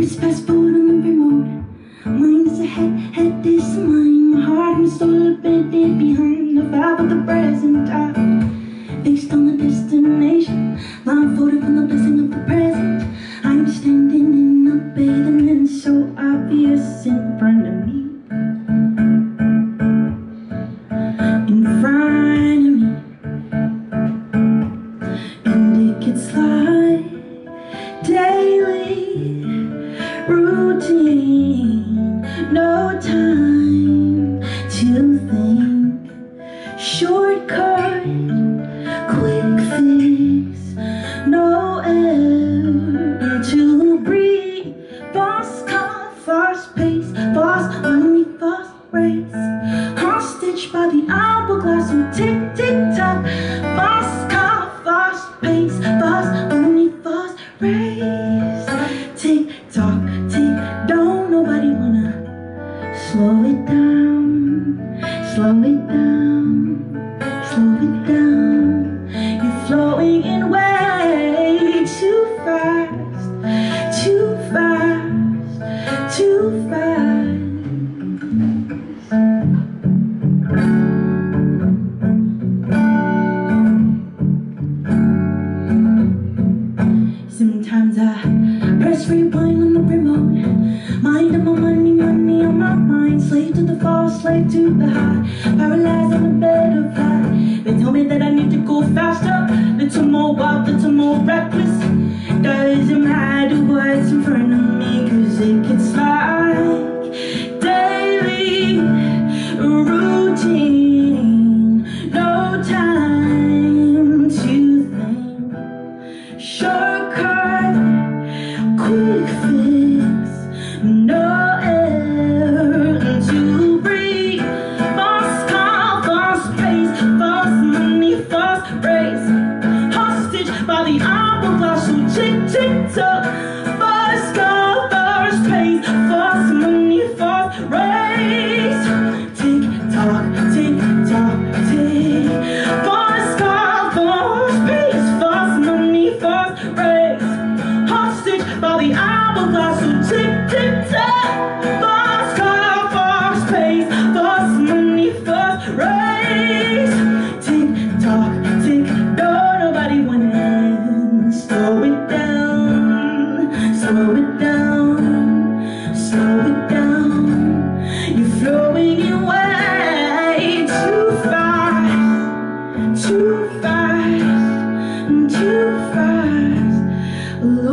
It's fast forward on the remote. Mind is a head, head is mine. My heart is all a bit behind. The vibe of the present. Routine. No time to think. Shortcut, quick fix. No air to breathe. Fast car, fast pace, fast money, fast race. Hostage by the hourglass of tick tick to fall, slave to the high. Paralyzed on the bed of life. They tell me that I need to go faster. Little more wild, little more reckless. Doesn't matter Hostage by the hourglass,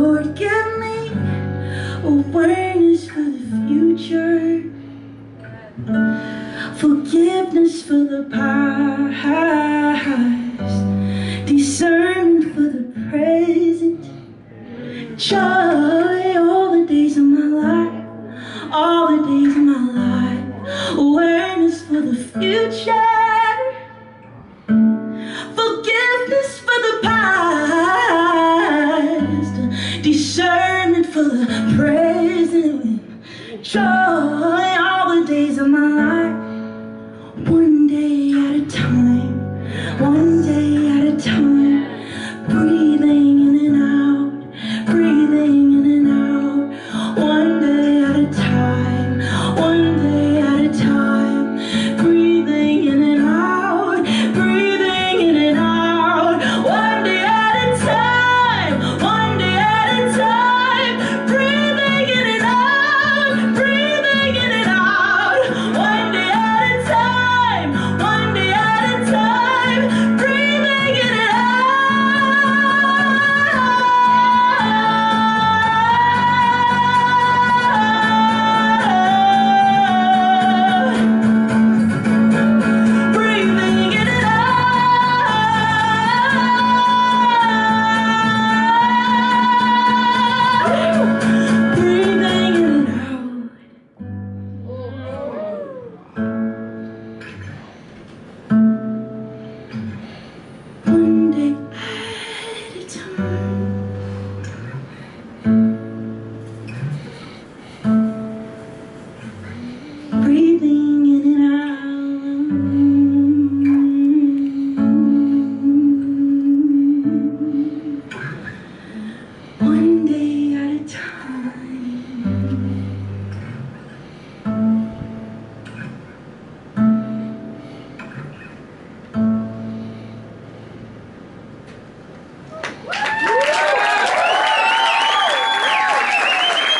Lord, give me oh, awareness for the future, forgiveness for the past, discernment for the present, joy all the days of my life, all the days of my life, awareness for the future. Joy all the days of my